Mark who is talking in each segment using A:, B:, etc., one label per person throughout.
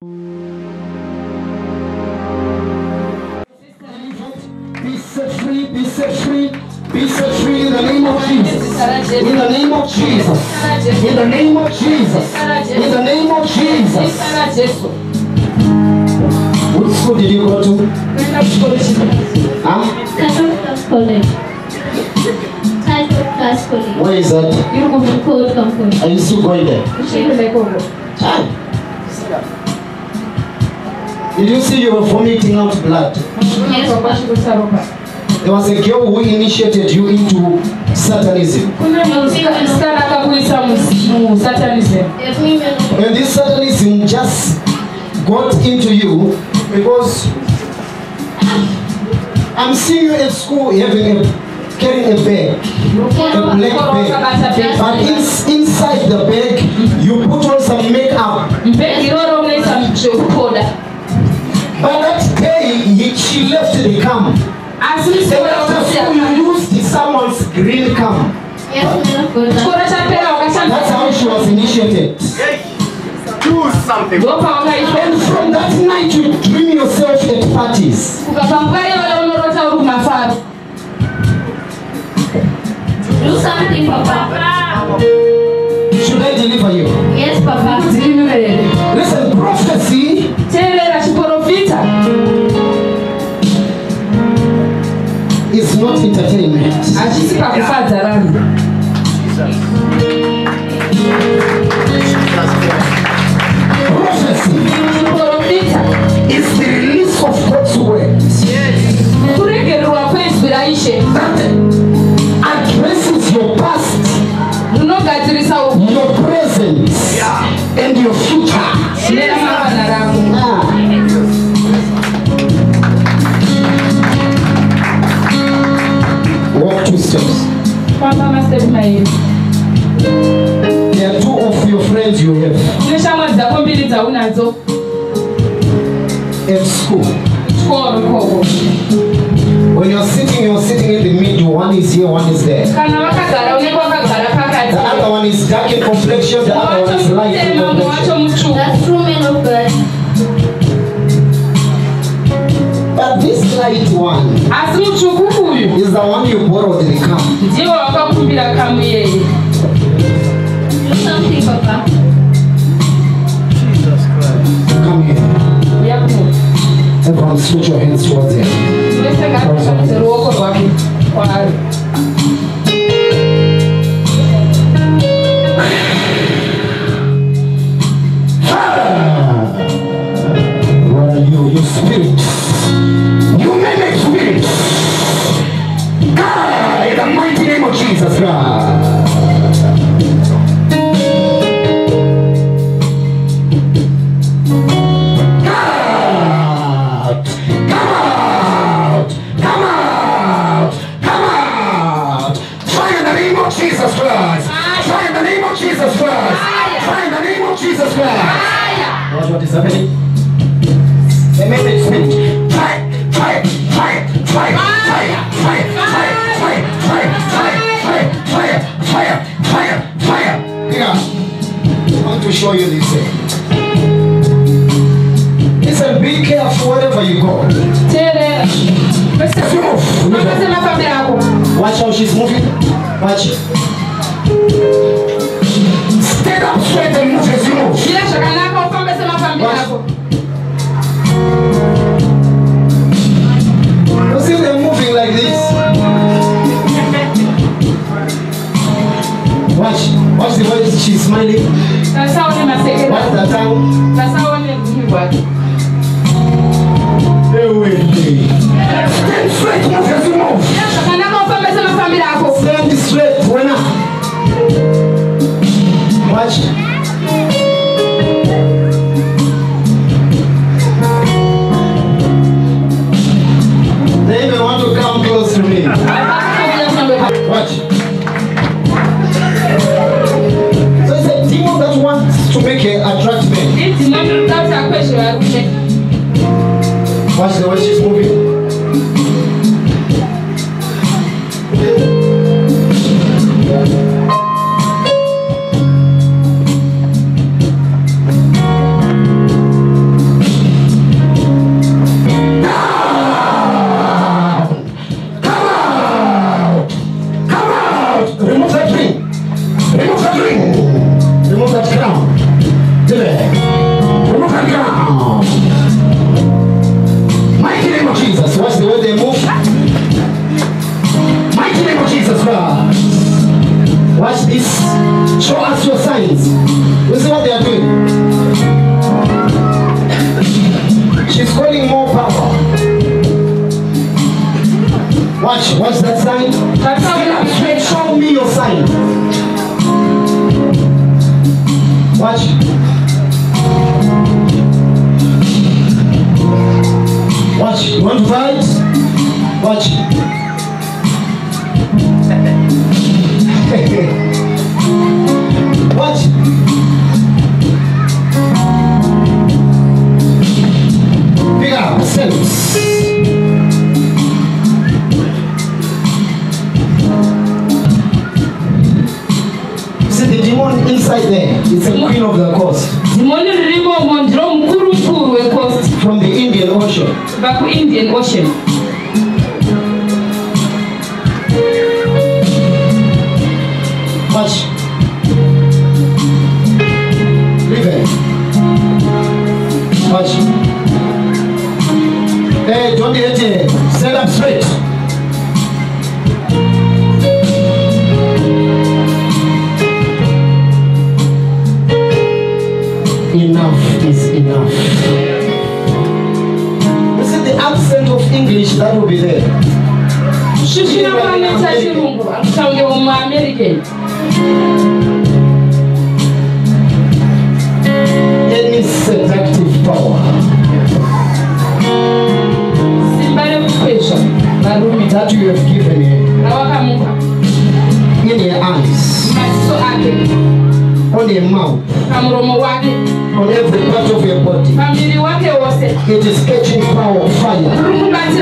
A: Be set free, be set free, be set free in the name of Jesus. In the name of Jesus. In the name of Jesus. In the name of Jesus. Which school did you go to? Huh?
B: College.
A: Where is that? Are you still going there? You see you were vomiting out blood?
B: Yes,
C: Kwa
B: Pastor.
C: chikolo cha ropa.
A: There was a girl who initiated you into Satanism.
C: Kuna msikana akakuisa mu satanism.
B: A women of
A: And this Satanism just got into you because I'm seeing you at school having a carrying a bag, a black bag. But in, inside the bag, you put on some makeup.
C: Iroro.
A: But that day, he, she left the cam.
C: Asi
A: Then
C: msikana
A: after school,
C: unasia.
A: you used someone's green cam.
B: Yes, men of God.
C: Chikolo cha pera wakashamba.
A: That's how she was initiated.
D: Do something.
C: Ropa wakaishwa.
A: And from that night, you dream yourself at parties.
C: Ukapamkari wale unorota uri kumafaru.
B: Do something, Papa.
A: Should I deliver you?
B: Yes, Papa.
A: Your future.
C: Neramangwana rako.
A: Ah. Walk two steps.
C: Famba mastepi mairi.
A: There are two of your friends you have
C: Une shamwari dzako mbiri dzaunadzo.
A: at school.
C: Chikoro ikoko.
A: When you're sitting, you're sitting in the middle. One is here, one is there.
C: Kana vakagara unenge wakagara
A: The other one is dark in complexion, the other one is light in complexion.
B: That's true, men of God.
A: But this light one is the one you borrowed the
C: wakakumbira kamu iyeye.
B: Do something, Papa.
A: Come here.
C: Kuno.
A: Everyone switch your hands towards him. Show you this thing. Listen, be careful wherever you go. Watch how she's moving. Watch. Stand up straight and move as you move. You see them moving like this. Watch, watch the way she's smiling. Tchau, tchau. Спасибо, want to fight? Watch. Indian Ocean. Watch. It. Watch. Hey, don't hit it. Stand up straight. Enough is enough. English that will be there.
C: shushina kwameta chirungu akutaunge mumaamerican
A: Any seductive power
C: simba rekukwezva varume
A: that you have given him
C: ravakamupa
A: in your eyes,
C: maziso ake.
A: On your mouth,
C: pamuromo
A: It is catching power fire.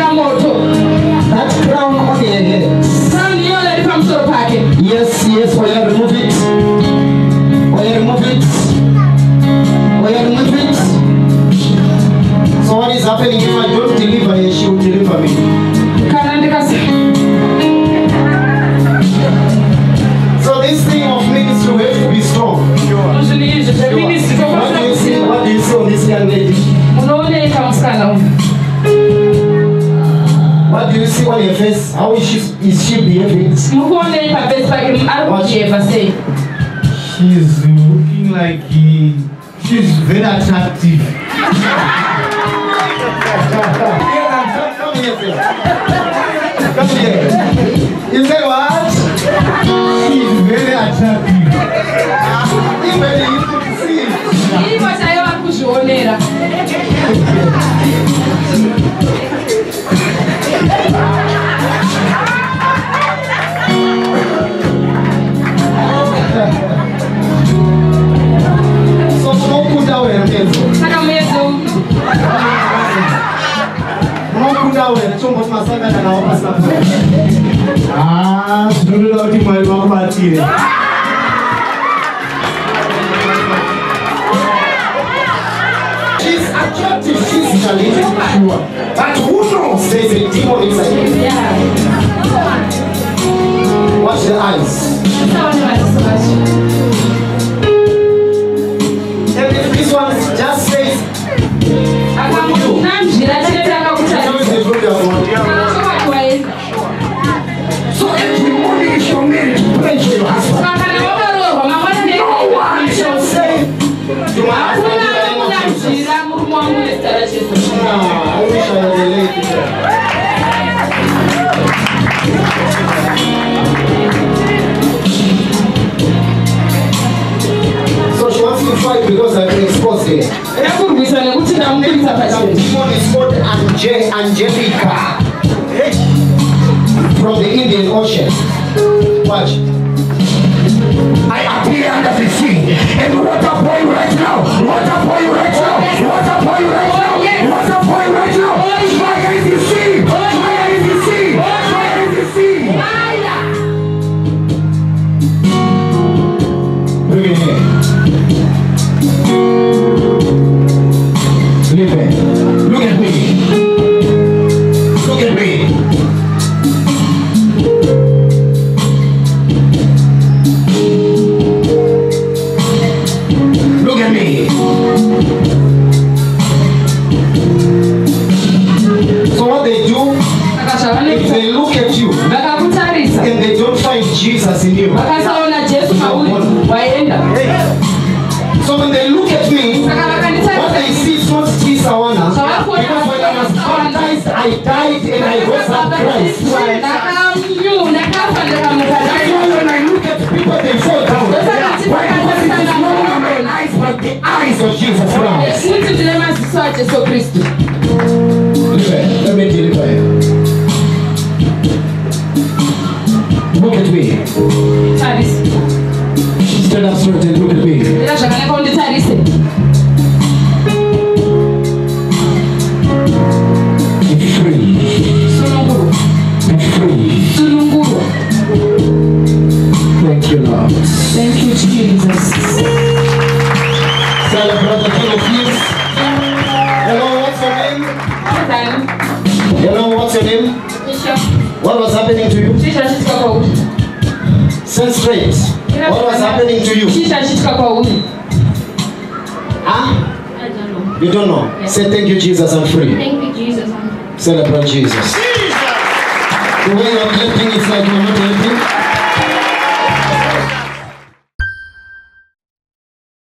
A: quoi les face, How is she, is she behaving?
E: She's looking like he, she's very attractive.
A: come here, please. Come here. You say what?
E: She's very attractive.
A: Even you could see. Ilikuwa tayari physically, sure. But who knows there's a demon inside her? Watch the eyes.
C: saone maziso vacho
A: And if this one The demon is called Ange- Angelica from the Indian Ocean. Watch. I appear under the sea and water pour you right now. Water pour you right now. Water pour you right now. Why when I look at people, they fall down. Why? Because it is no longer my eyes, but the eyes of Jesus Christ. Happening to you?
C: chii chachiitika kwauri
A: Say straight. What was happening to you?
C: chii chachiitika kwauri
A: Huh?
B: I don't know.
A: You don't know. Say thank you, Jesus, I'm free.
B: Thank you, Jesus. I'm free.
A: Celebrate Jesus. The way you're clapping, it's like you're not happy.